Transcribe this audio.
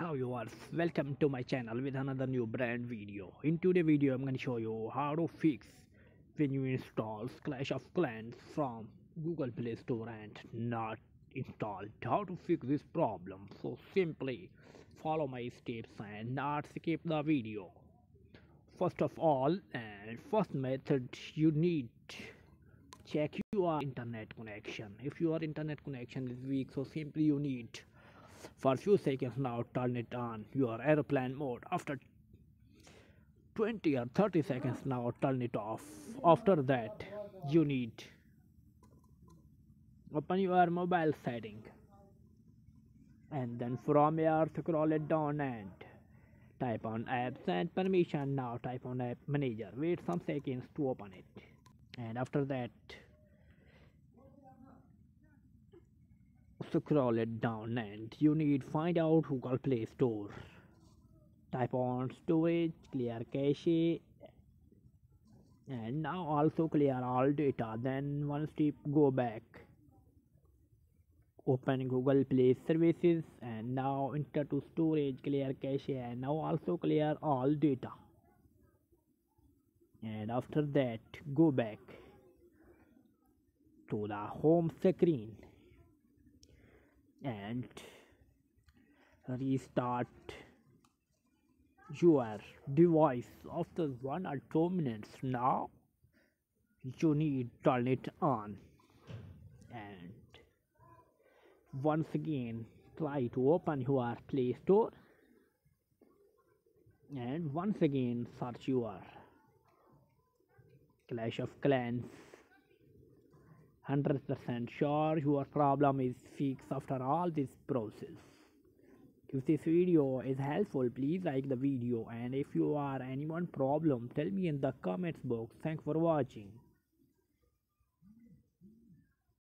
hello viewers welcome to my channel with another new brand video. In today's video i'm going to show you how to fix when you install clash of clans from google play store and not installed how to fix this problem? So simply follow my steps and not skip the video. First of all and first method you need check your internet connection. If your internet connection is weak so simply you need for few seconds now turn it on your aeroplane mode. After 20 or 30 seconds now turn it off. After that you need open your mobile setting. And then from here scroll it down and type on apps and permission. Now type on app manager. Wait some seconds to open it. And after that scroll it down and you need find out Google Play Store. Type on storage clear cache and now also clear all data. Then one step go back open Google Play services and now enter to storage clear cache and now also clear all data. And after that go back to the home screen and restart your device. After one or two minutes now you need to turn it on. And once again try to open your play store. And once again search your clash of clans 100% sure your problem is fixed after all this process. If this video is helpful, please like the video and if you are anyone problem, tell me in the comments box. Thanks for watching.